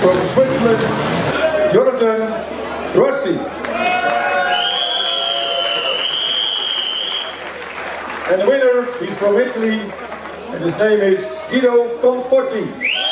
From Switzerland, Jonathan Rossi. And the winner is from Italy, and his name is Guido Conforti.